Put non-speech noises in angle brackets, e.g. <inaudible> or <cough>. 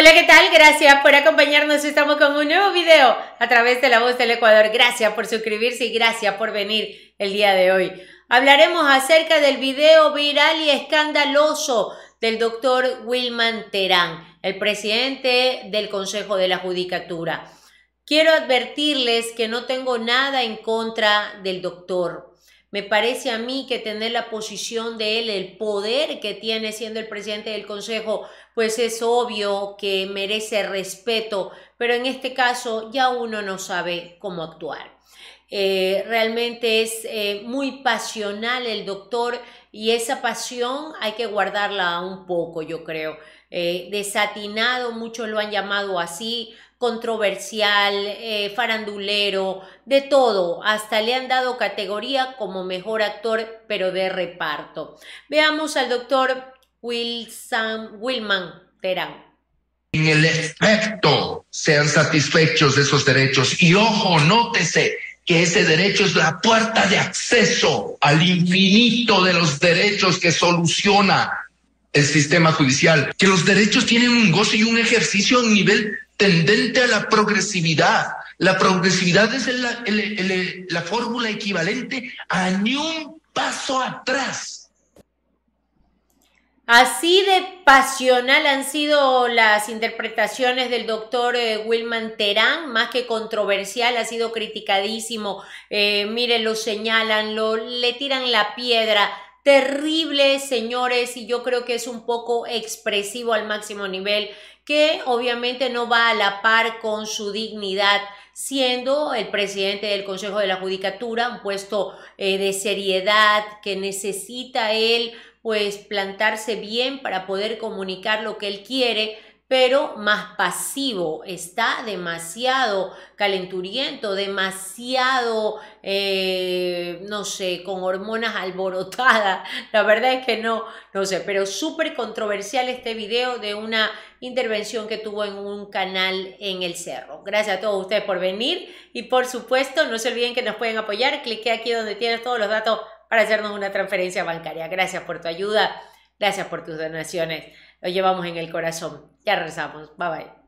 Hola, ¿qué tal? Gracias por acompañarnos. Estamos con un nuevo video a través de La Voz del Ecuador. Gracias por suscribirse y gracias por venir el día de hoy. Hablaremos acerca del video viral y escandaloso del doctor Wilman Terán, el presidente del Consejo de la Judicatura. Quiero advertirles que no tengo nada en contra del doctor. Me parece a mí que tener la posición de él, el poder que tiene siendo el presidente del Consejo, pues es obvio que merece respeto, pero en este caso ya uno no sabe cómo actuar. Eh, realmente es eh, muy pasional el doctor y esa pasión hay que guardarla un poco, yo creo. Eh, desatinado, muchos lo han llamado así, controversial, eh, farandulero, de todo. Hasta le han dado categoría como mejor actor, pero de reparto. Veamos al doctor Wilson, Wilman Terán. En el efecto sean satisfechos de esos derechos. Y ojo, nótese que ese derecho es la puerta de acceso al infinito de los derechos que soluciona el sistema judicial, que los derechos tienen un goce y un ejercicio a un nivel tendente a la progresividad. La progresividad es la, la fórmula equivalente a ni un paso atrás. Así de pasional han sido las interpretaciones del doctor eh, Wilman Terán, más que controversial, ha sido criticadísimo. Eh, miren, lo señalan, lo, le tiran la piedra. Terrible, señores, y yo creo que es un poco expresivo al máximo nivel que obviamente no va a la par con su dignidad, siendo el presidente del Consejo de la Judicatura, un puesto eh, de seriedad que necesita él pues plantarse bien para poder comunicar lo que él quiere, pero más pasivo, está demasiado calenturiento, demasiado, eh, no sé, con hormonas alborotadas. <laughs> La verdad es que no, no sé, pero súper controversial este video de una intervención que tuvo en un canal en el cerro. Gracias a todos ustedes por venir y por supuesto no se olviden que nos pueden apoyar. Clique aquí donde tienes todos los datos para hacernos una transferencia bancaria. Gracias por tu ayuda, gracias por tus donaciones lo llevamos en el corazón. Ya rezamos. Bye bye.